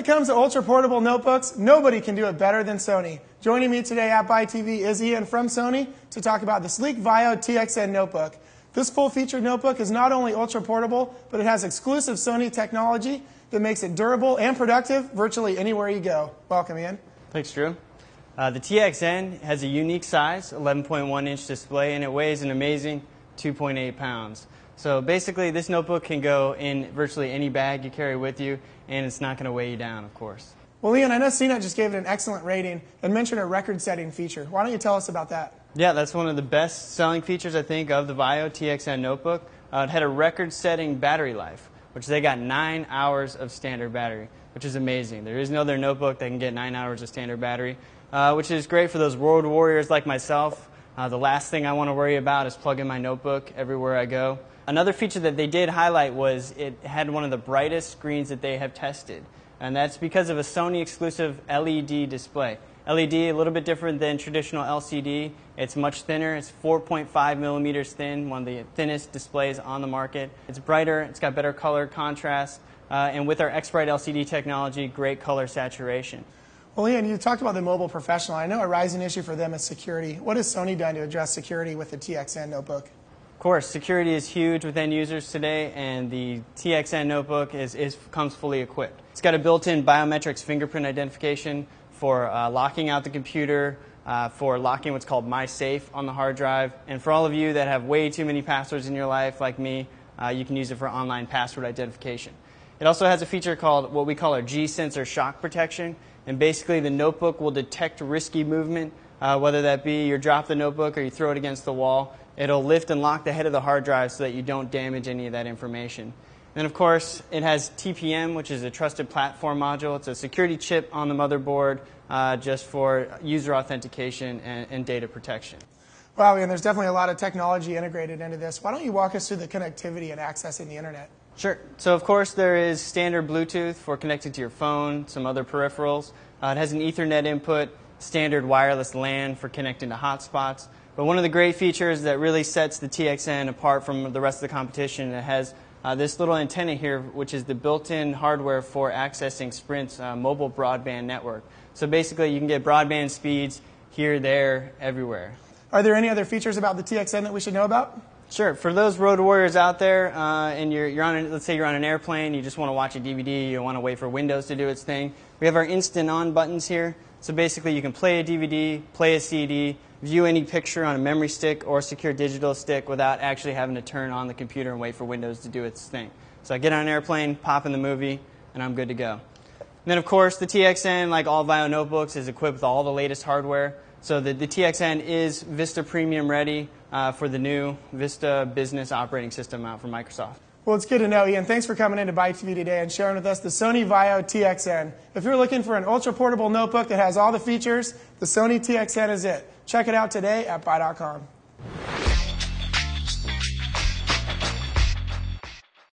it comes to ultra portable notebooks, nobody can do it better than Sony. Joining me today at Buy TV is Ian from Sony to talk about the sleek Vaio TXN notebook. This full featured notebook is not only ultra portable, but it has exclusive Sony technology that makes it durable and productive virtually anywhere you go. Welcome, Ian. Thanks, Drew. Uh, the TXN has a unique size, 11.1 inch display, and it weighs an amazing 2.8 pounds. So basically, this notebook can go in virtually any bag you carry with you, and it's not going to weigh you down, of course. Well, Ian, I know CNET just gave it an excellent rating and mentioned a record setting feature. Why don't you tell us about that? Yeah, that's one of the best selling features, I think, of the Vaio TXN notebook. Uh, it had a record setting battery life, which they got nine hours of standard battery, which is amazing. There is no other notebook that can get nine hours of standard battery, uh, which is great for those world warriors like myself. Uh, the last thing I want to worry about is plugging my notebook everywhere I go. Another feature that they did highlight was it had one of the brightest screens that they have tested, and that's because of a Sony exclusive LED display. LED, a little bit different than traditional LCD. It's much thinner. It's 4.5 millimeters thin, one of the thinnest displays on the market. It's brighter. It's got better color contrast. Uh, and with our XBRITE LCD technology, great color saturation. Well, Ian, you talked about the mobile professional. I know a rising issue for them is security. What has Sony done to address security with the TXN notebook? Of course, security is huge with end users today, and the TXN notebook is, is comes fully equipped. It's got a built-in biometrics fingerprint identification for uh, locking out the computer, uh, for locking what's called MySafe on the hard drive, and for all of you that have way too many passwords in your life, like me, uh, you can use it for online password identification. It also has a feature called what we call our G-sensor shock protection, and basically the notebook will detect risky movement, uh, whether that be you drop the notebook or you throw it against the wall It'll lift and lock the head of the hard drive so that you don't damage any of that information. And of course, it has TPM, which is a trusted platform module. It's a security chip on the motherboard uh, just for user authentication and, and data protection. Wow, and there's definitely a lot of technology integrated into this. Why don't you walk us through the connectivity and accessing the internet? Sure. So, of course, there is standard Bluetooth for connecting to your phone, some other peripherals. Uh, it has an Ethernet input, standard wireless LAN for connecting to hotspots. But one of the great features that really sets the TXN apart from the rest of the competition, it has uh, this little antenna here, which is the built-in hardware for accessing Sprint's uh, mobile broadband network. So basically, you can get broadband speeds here, there, everywhere. Are there any other features about the TXN that we should know about? Sure. For those road warriors out there, uh, and you're, you're on, let's say you're on an airplane, you just want to watch a DVD, you want to wait for Windows to do its thing. We have our instant on buttons here. So basically, you can play a DVD, play a CD, view any picture on a memory stick or secure digital stick without actually having to turn on the computer and wait for Windows to do its thing. So I get on an airplane, pop in the movie, and I'm good to go. And then, of course, the TXN, like all Vaio notebooks, is equipped with all the latest hardware. So the, the TXN is Vista Premium ready uh, for the new Vista Business operating system out from Microsoft. Well, it's good to know, Ian. Thanks for coming in to Buy TV today and sharing with us the Sony Vaio TXN. If you're looking for an ultra portable notebook that has all the features, the Sony TXN is it. Check it out today at buy.com.